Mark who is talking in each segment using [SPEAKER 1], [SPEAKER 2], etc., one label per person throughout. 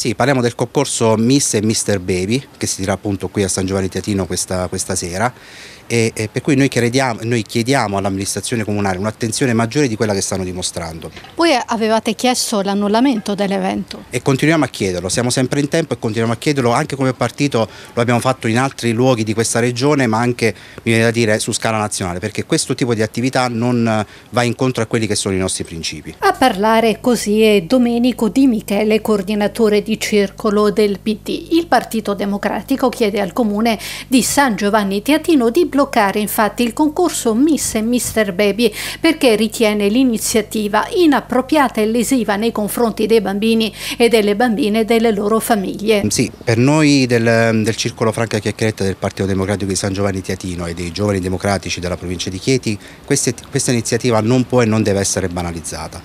[SPEAKER 1] Sì, parliamo del concorso Miss e Mr. Baby che si dirà appunto qui a San Giovanni Teatino questa, questa sera e, e, per cui noi, noi chiediamo all'amministrazione comunale un'attenzione maggiore di quella che stanno dimostrando.
[SPEAKER 2] Voi avevate chiesto l'annullamento dell'evento?
[SPEAKER 1] E continuiamo a chiederlo, siamo sempre in tempo e continuiamo a chiederlo anche come partito, lo abbiamo fatto in altri luoghi di questa regione ma anche, mi viene da dire, su scala nazionale perché questo tipo di attività non va incontro a quelli che sono i nostri principi.
[SPEAKER 2] A parlare così è Domenico Di Michele, coordinatore di circolo del PD. Il Partito Democratico chiede al comune di San Giovanni Teatino di bloccare bloccare infatti il concorso Miss e Mr. Baby perché ritiene l'iniziativa inappropriata e lesiva nei confronti dei bambini e delle bambine e delle loro famiglie.
[SPEAKER 1] Sì, per noi del, del Circolo Franca Chiacchieretta del Partito Democratico di San Giovanni Teatino e dei giovani democratici della provincia di Chieti, queste, questa iniziativa non può e non deve essere banalizzata,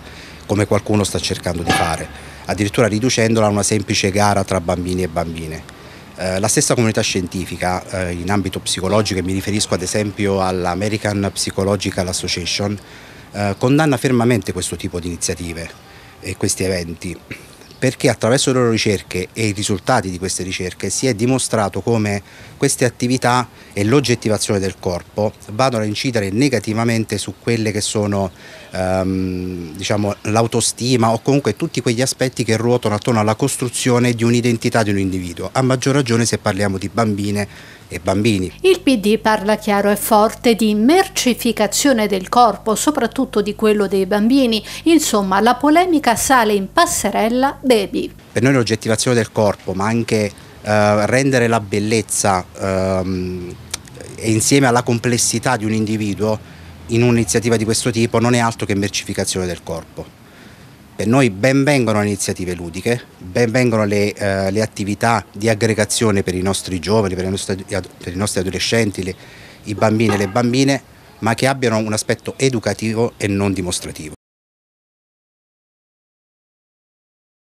[SPEAKER 1] come qualcuno sta cercando di fare, addirittura riducendola a una semplice gara tra bambini e bambine. Eh, la stessa comunità scientifica eh, in ambito psicologico, e mi riferisco ad esempio all'American Psychological Association, eh, condanna fermamente questo tipo di iniziative e questi eventi perché attraverso le loro ricerche e i risultati di queste ricerche si è dimostrato come queste attività e l'oggettivazione del corpo vadano a incidere negativamente su quelle che sono ehm, diciamo, l'autostima o comunque tutti quegli aspetti che ruotano attorno alla costruzione di un'identità di un individuo, a maggior ragione se parliamo di bambine e bambini.
[SPEAKER 2] Il PD parla chiaro e forte di mercificazione del corpo, soprattutto di quello dei bambini, insomma la polemica sale in passerella baby.
[SPEAKER 1] Per noi l'oggettivazione del corpo, ma anche eh, rendere la bellezza ehm, insieme alla complessità di un individuo in un'iniziativa di questo tipo non è altro che mercificazione del corpo. Per noi ben vengono le iniziative ludiche, ben vengono le, eh, le attività di aggregazione per i nostri giovani, per i nostri, per i nostri adolescenti, le, i bambini e le bambine, ma che abbiano un aspetto educativo e non dimostrativo.